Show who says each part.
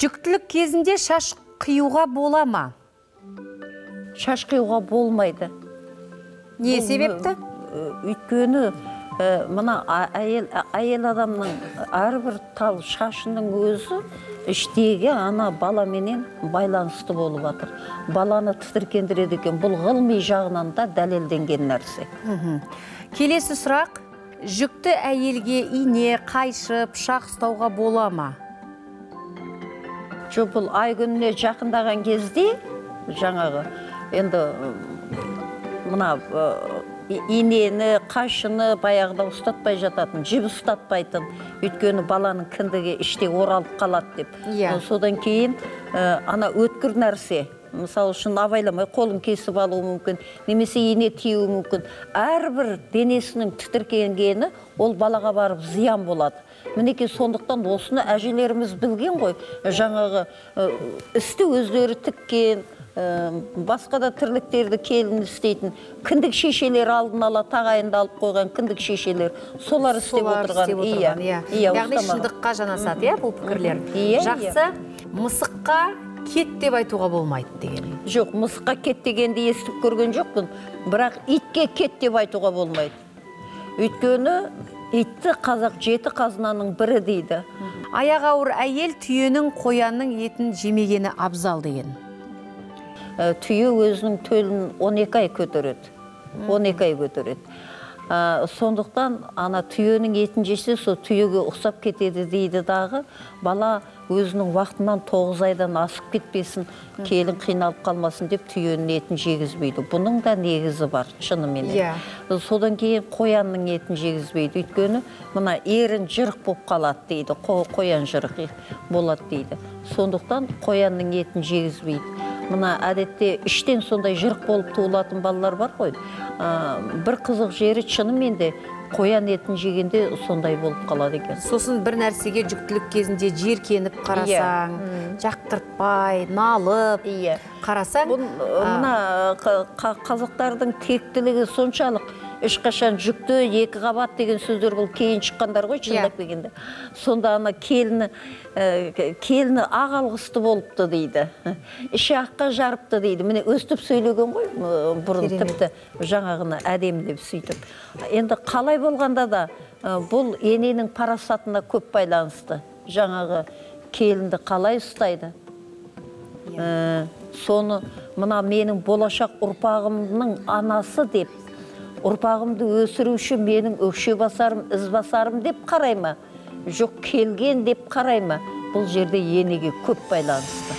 Speaker 1: жүктілік кезінде шаш қиюға бола ма?
Speaker 2: Шаш қиюға болмайды.
Speaker 1: Не себепті?
Speaker 2: өйткені э, мына әйел әйел адамның әрбір тал шашының өзі іштегі ана баламенен байланысты болып жатыр баланы тітіркендіреді екен. Бұл ғылыми жағынан да дәлелденген нәрсе.
Speaker 1: Келесі сұрақ. Жүкті әйелге ине қайшы пышақ ұстауға бола ма?
Speaker 2: Жоқ бұл ай күніне жақындаған кезде жаңағы енді мына инені қайшыны баяғыда ұстатпай жататын жіп ұстатпайтын өйткені баланың кіндігі іште оралып қалады деп
Speaker 1: Иә.
Speaker 2: Ы, содан кейін ана өткір нәрсе мысалы үшін абайламай қолын кесіп алуы мүмкін немесе ине тиюі мүмкін. Әрбір денесінің тітіркенгені ол балаға барып зиян болады. Мінекей сондықтан осыны әжелеріміз білген ғой. Жаңағы істі өздері тіккен басқа да тірліктерді келін істейтін кіндік шешелер алдын ала тағайындалып қойған кіндік шешелер солар істеп отырған
Speaker 1: істеп отырған, иә. яғни шындыққа жанасады иә бұл пікірлер.
Speaker 2: Иә,
Speaker 1: жақсы мысыққа кет деп айтуға болмайды деген.
Speaker 2: Жоқ мысыққа кет дегенді естіп көрген жоқпын. Бірақ итке кет деп айтуға болмайды. Өйткені итті қазақ жеті қазынаның бірі дейді.
Speaker 1: Аяқ ауыр әйел түйенің қоянның етін жемегені абзал деген.
Speaker 2: Ә, түйе өзінің төлін 12 ай көтереді. 12 ай көтереді. Ә, сондықтан ана түйенің етін жесе сол түйеге ұқсап кетеді дейді дағы. Бала өзінің уақытынан 9 айдан асып кетпесін келін қиналып қалмасын деп түйенің етін жегізбейді. Бұның да негізі бар шынымен
Speaker 1: Иә.
Speaker 2: содан кейін қоянның етін жегізбейді. Өйткені мына ерін жырық болып қалады дейді. Қо- қоян жырық болады дейді. Сондықтан қоянның етін жегізбейді. Мына әдетте іштен сондай жырық болып туылатын балалар бар ғой. Ә, бір қызық жері шынымен де қоян етін жегенде сондай болып қалады екен.
Speaker 1: Сосын бір нәрсеге жүктілік кезінде жиіркеніп қарасаң жақтыртпай налып
Speaker 2: иә.
Speaker 1: қарасаң
Speaker 2: мына қа- қа- қазақтардың тектілігі соншалық. Ешқашан жүкті екі қабат деген сөздер бұл кейін шыққандар ғой шындап келгенде. Сонда ана келіні ә, келіні ақ алғысты болыпты дейді. Іші аққа жарыпты дейді. Міне өстіп сөйлеген ғой бұрын тіпті жаңағыны әдемілеп сөйтіп. Енді қалай болғанда да бұл ененің парасатына көп байланысты. Жаңағы келінді қалай ұстайды? Ә, соны мына менің болашақ ұрпағымның анасы деп ұрпағымды өсіруші менің өкше басарым із басарым деп қарай ма? Жоқ келген деп қарай ма? Бұл жерде енеге көп байланысты.